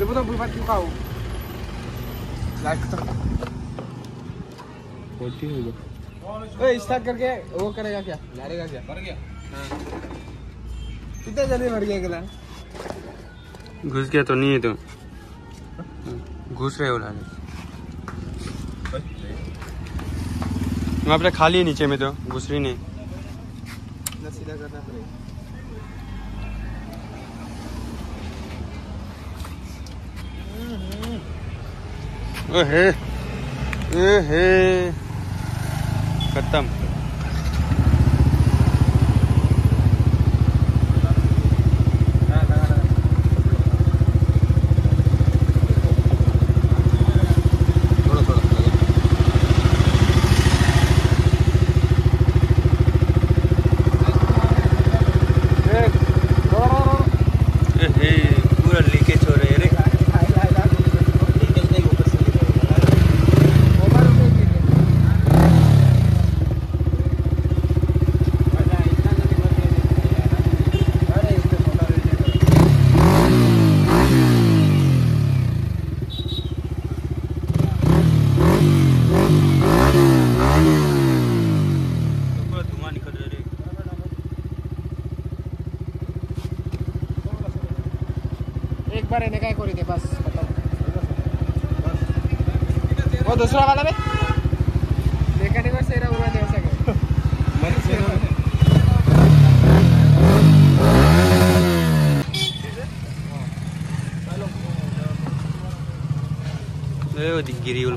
Lepas tu buat kau. Like तो forty होगा ओए स्टार्ट करके वो करेगा क्या? मारेगा क्या? मर गया। हाँ। कितना जल्दी मर गया गला घुस गया तो नहीं है तो। घुस रहे हो लाल। वहाँ पे खाली है नीचे में तो घुस रही नहीं। सीधा करना पड़ेगा। ओहे ओहे। खत्म। निकल रहा एक बार इन्हें क्या करी थे बस बताओ वो दूसरा वाला में देखा नहीं बस तेरा हुआ दिख गिरी उल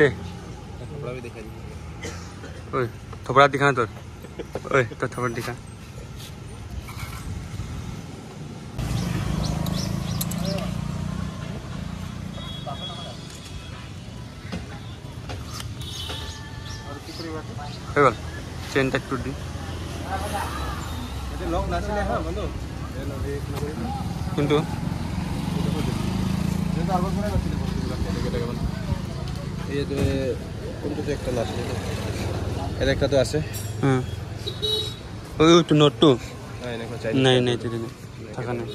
এ कपड़ा भी दिखा दीजिए ওই থপড়া দিখা তোর ওই তোর থপড়া দিখা হয়ে গেল চেনটা একটু দিই ये लॉक नाचले हां बंदो ये लो एक नंबर কিন্তু এই যে কোনটো একটা একটা তো আছে। হ্যাঁ। ওই তো নোট টু নাই নাই থকা নাই।